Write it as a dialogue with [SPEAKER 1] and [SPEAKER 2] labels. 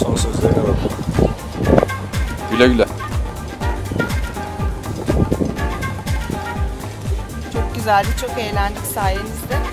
[SPEAKER 1] son sözlerine bakalım.
[SPEAKER 2] Güle güle.
[SPEAKER 3] Çok güzeldi, çok eğlendik sayenizde.